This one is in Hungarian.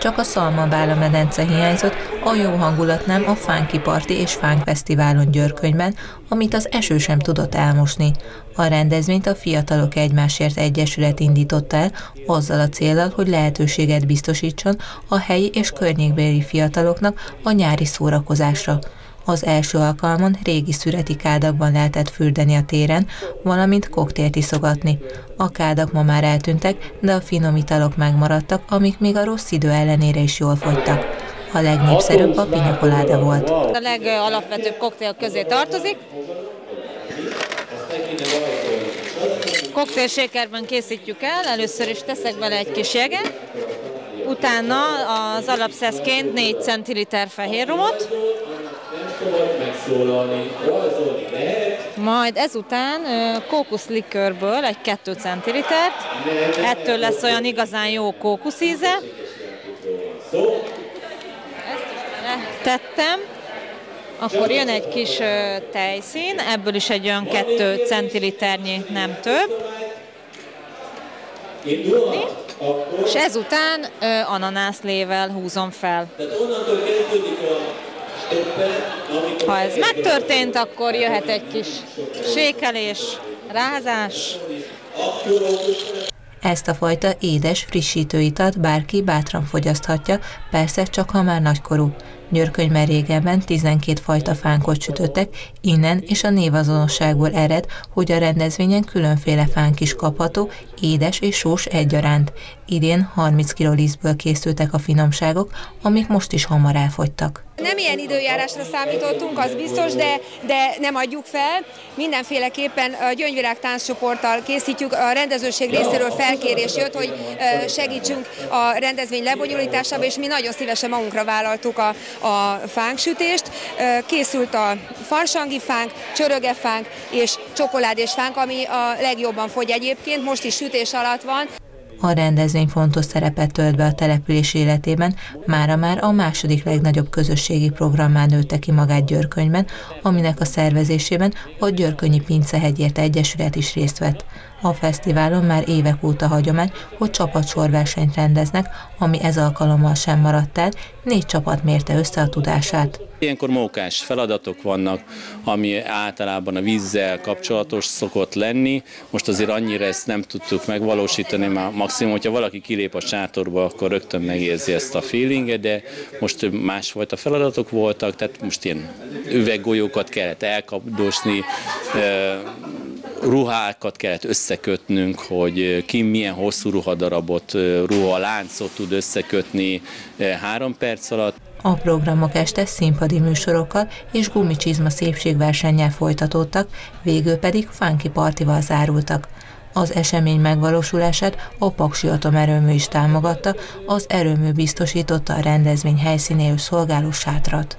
Csak a Szalmabála medence hiányzott, a jó hangulat nem a Fánki Parti és Fánk Fesztiválon Györkönyben, amit az eső sem tudott elmosni. A rendezvényt a Fiatalok Egymásért Egyesület indította el, azzal a célral, hogy lehetőséget biztosítson a helyi és környékbeli fiataloknak a nyári szórakozásra. Az első alkalmon régi szüreti kádakban lehetett fürdeni a téren, valamint koktélt iszogatni. A kádak ma már eltűntek, de a finom italok megmaradtak, amik még a rossz idő ellenére is jól fogytak. A legnépszerűbb a pinyakoláda volt. A legalapvetőbb koktél közé tartozik. Koktélsékerben készítjük el, először is teszek bele egy kis jeget, utána az alapszeszként 4 centiliter fehér rumot, majd ezután kókuszlikörből egy 2 centilitert, ettől lesz olyan igazán jó kókuszíze. Ezt is tettem. Akkor jön egy kis tejszín, ebből is egy olyan 2 centiliternyi, nem több. És ezután ananászlével húzom fel. Ha ez megtörtént, akkor jöhet egy kis sékelés, rázás. Ezt a fajta édes, frissítő italt bárki bátran fogyaszthatja, persze csak ha már nagykorú. Györkönyben régebben 12 fajta fánkot sütöttek, innen és a névazonosságból ered, hogy a rendezvényen különféle fánk is kapható, édes és sós egyaránt. Idén 30 kg lisztből készültek a finomságok, amik most is hamar elfogytak. Nem ilyen időjárásra számítottunk, az biztos, de, de nem adjuk fel. Mindenféleképpen a Gyöngyvirág tánccsoporttal készítjük. A rendezőség részéről felkérés jött, hogy segítsünk a rendezvény lebonyolításába, és mi nagyon szívesen magunkra vállaltuk a, a fánksütést. Készült a farsangi fánk, csörögefánk és csokoládés fánk, ami a legjobban fogy egyébként, most is sütés alatt van. A rendezvény fontos szerepet tölt be a település életében, mára már a második legnagyobb közösségi programmán nőtte ki magát Györkönyben, aminek a szervezésében a Györkönyi Pincehegyért Egyesület is részt vett. A fesztiválon már évek óta hagyomány, hogy csapatsorversenyt rendeznek, ami ez alkalommal sem maradt el, négy csapat mérte össze a tudását. Ilyenkor mókás feladatok vannak, ami általában a vízzel kapcsolatos szokott lenni. Most azért annyira ezt nem tudtuk megvalósítani, már maximum, hogyha valaki kilép a sátorba, akkor rögtön megérzi ezt a feelinget, de most másfajta feladatok voltak, tehát most ilyen üveggolyókat kellett elkapdosni, ruhákat kellett összekötnünk, hogy ki milyen hosszú ruhadarabot, ruhaláncot tud összekötni három perc alatt. A programok este színpadi műsorokkal és gumicsizma szépségversennyel folytatódtak, végül pedig funky partival zárultak. Az esemény megvalósulását a Paksi Atomerőmű is támogatta, az erőmű biztosította a rendezvény helyszínéül szolgáló sátrat.